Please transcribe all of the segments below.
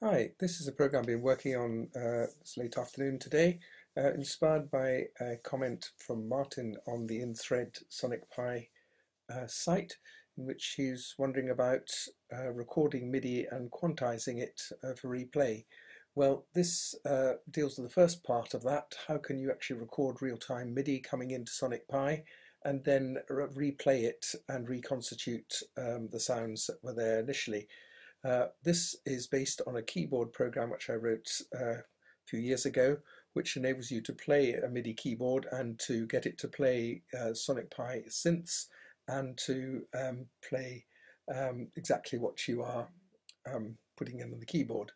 Hi, this is a program I've been working on uh, this late afternoon today, uh, inspired by a comment from Martin on the in-thread Sonic Pi uh, site, in which he's wondering about uh, recording MIDI and quantizing it uh, for replay. Well, this uh, deals with the first part of that. How can you actually record real-time MIDI coming into Sonic Pi and then re replay it and reconstitute um, the sounds that were there initially? Uh, this is based on a keyboard program which I wrote uh, a few years ago, which enables you to play a MIDI keyboard and to get it to play uh, Sonic Pi synths and to um, play um, exactly what you are um, putting in on the keyboard.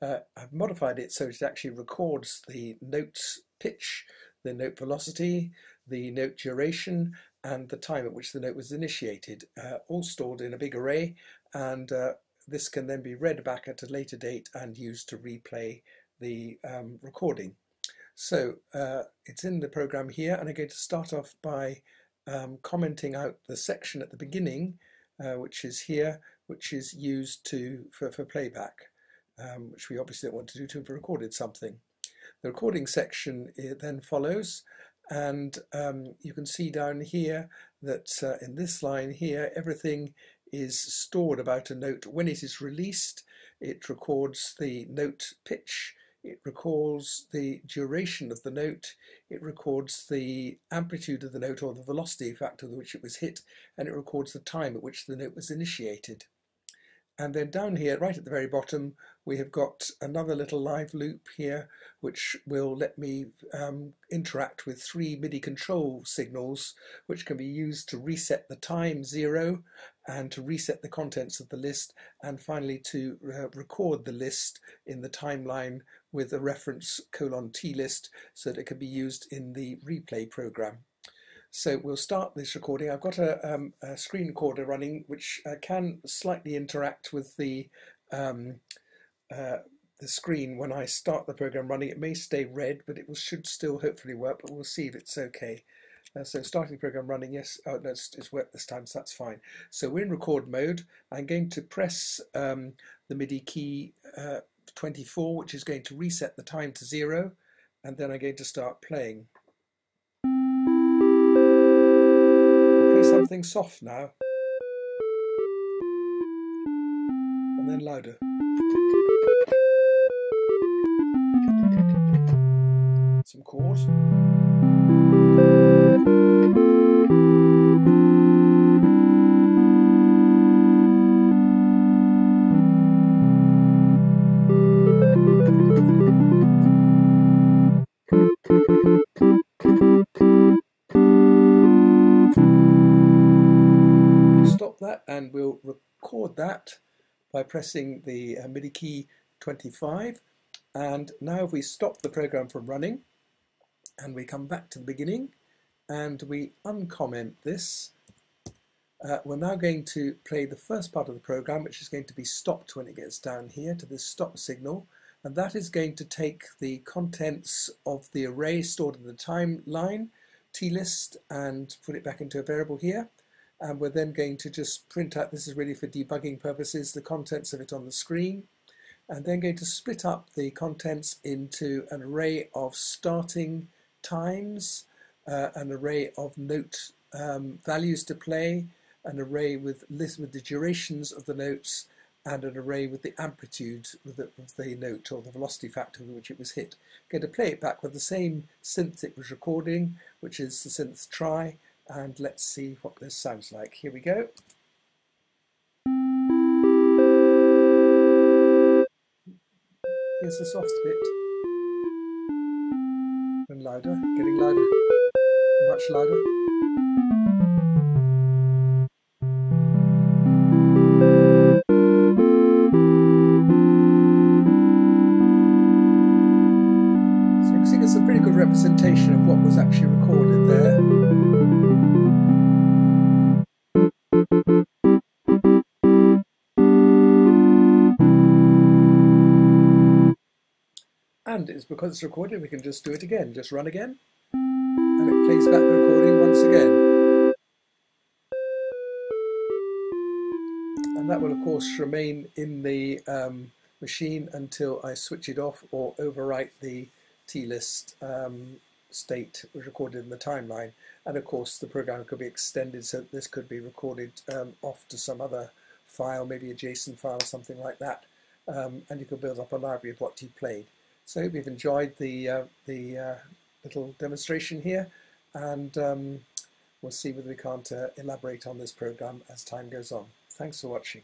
Uh, I've modified it so it actually records the note pitch, the note velocity, the note duration, and the time at which the note was initiated, uh, all stored in a big array and this can then be read back at a later date and used to replay the um, recording. So uh, it's in the program here and I'm going to start off by um, commenting out the section at the beginning uh, which is here which is used to for, for playback um, which we obviously don't want to do to have recorded something. The recording section then follows and um, you can see down here that uh, in this line here everything is stored about a note. When it is released, it records the note pitch, it records the duration of the note, it records the amplitude of the note or the velocity factor with which it was hit, and it records the time at which the note was initiated. And then down here, right at the very bottom, we have got another little live loop here, which will let me um, interact with three MIDI control signals, which can be used to reset the time zero and to reset the contents of the list, and finally to uh, record the list in the timeline with a reference colon T list so that it can be used in the replay program. So we'll start this recording. I've got a, um, a screen recorder running which uh, can slightly interact with the um, uh, the screen when I start the program running. It may stay red, but it will, should still hopefully work, but we'll see if it's okay. Uh, so starting the program running, yes, oh, no, it's, it's worked this time, so that's fine. So we're in record mode. I'm going to press um, the MIDI key uh, 24, which is going to reset the time to zero, and then I'm going to start playing. Something soft now. And then louder. That by pressing the uh, MIDI key 25 and now if we stop the program from running and we come back to the beginning and we uncomment this uh, we're now going to play the first part of the program which is going to be stopped when it gets down here to this stop signal. And that is going to take the contents of the array stored in the timeline t-list and put it back into a variable here and we're then going to just print out, this is really for debugging purposes, the contents of it on the screen, and then going to split up the contents into an array of starting times, uh, an array of note um, values to play, an array with list with the durations of the notes, and an array with the amplitude of the, of the, note or the velocity factor with which it was hit. I'm going to play it back with the same synth it was recording, which is the synth tri, and let's see what this sounds like. Here we go. Here's the soft bit. And louder, getting louder, much louder. And it's because it's recorded, we can just do it again. Just run again, and it plays back the recording once again. And that will, of course, remain in the um, machine until I switch it off or overwrite the T-list um, state recorded in the timeline. And of course, the program could be extended so this could be recorded um, off to some other file, maybe a JSON file or something like that. Um, and you could build up a library of what you played. So you've enjoyed the, uh, the uh, little demonstration here. And um, we'll see whether we can't uh, elaborate on this program as time goes on. Thanks for watching.